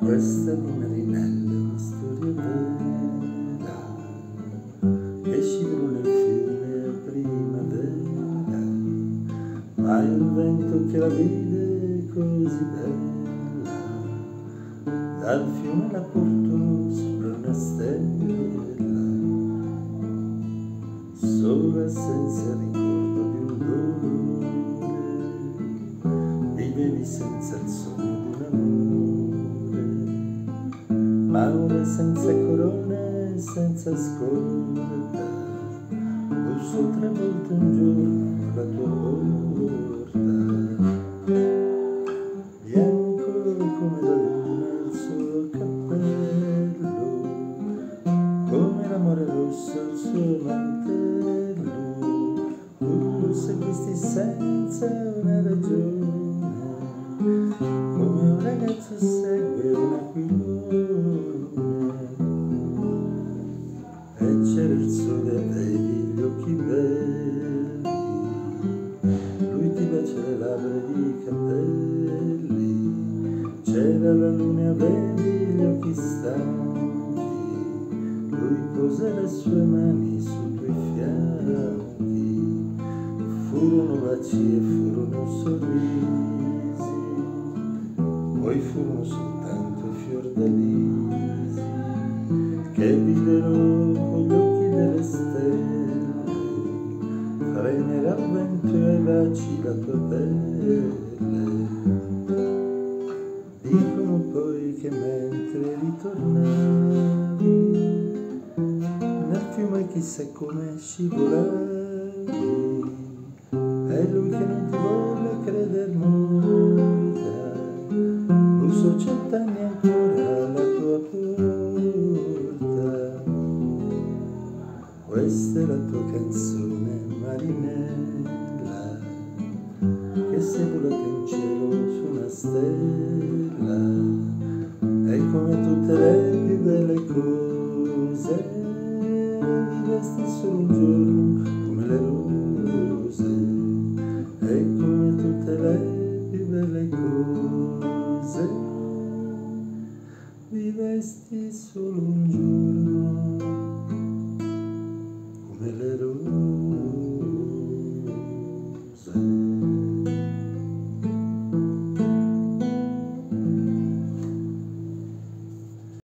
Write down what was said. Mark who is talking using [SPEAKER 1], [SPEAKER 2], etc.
[SPEAKER 1] Questa di Marinella è una storia che scivola nel fiume a primavera, ma il vento che la vide così bella, dal fiume la portò sopra amore, ma ora senza corona e senza scorta, busso tre volte un giorno alla tua porta, bianco come la luna il suo cappello, come l'amore rosso il suo mantello, tu seguisti senza una ragione, le labbra e i capelli, c'era la luna, avevi gli occhi stanchi, lui pose le sue mani sui tuoi fianchi, furono baci e furono sorrisi, poi furono soltanto fiordalisi che videro con gli occhi delle stelle fremere al vento e baci la tua pelle. Dicono poi che mentre ritornavi nel fiume chissà come scivolavi. È lui che non ti vuole creder morta busso cent'anni ancora alla tua porta. Questa è la tua canzone marinella che sei volata in cielo su una stella. E come tutte le più belle cose vivresti solo un giorno come le rose. E come tutte le più belle cose Vivesti solo un giorno come le rose.